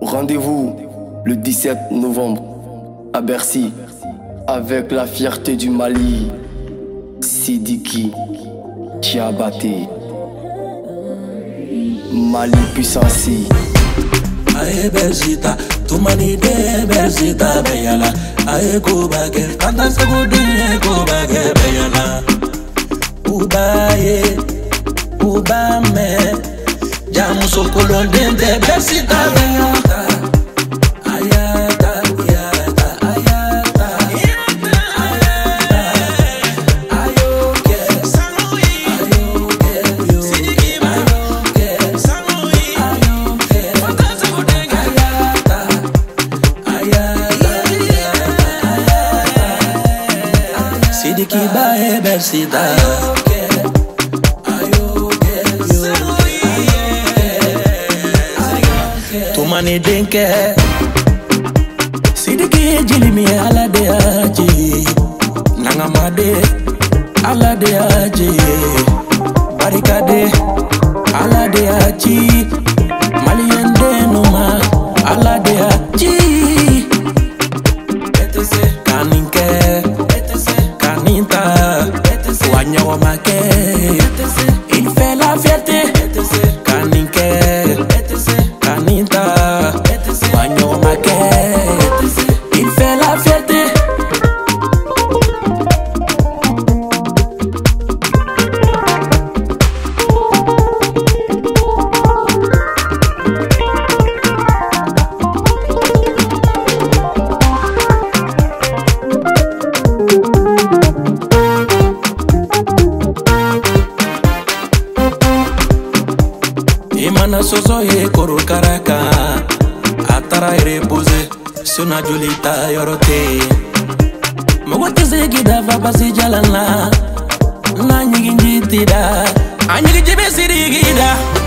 Rendez-vous le 17 novembre à Bercy avec la fierté du Mali, Sidiki Chiabaté. Mali puissance. aye berzita tumani de berzita beyala aye kubage kanta segudunye kubage beyala ubaye ubame kulon den tɛ bɛɛ si t'a la. Sidiki Bae Bersida. mani denkɛ sidiki ye ala de aji, jeye ala de aji. Barikade ala de aji. Maliende numa ala de aji. Ci kaninke nin kaninta ka nin wa imana soso ye koro karaka. A taara repose sona joli ta yɔrɔ tɛ mɔgɔ tɛ se k'i dafa basi jalan na n'a ɲigiji t'i da a ɲigiji bɛ siri k'i da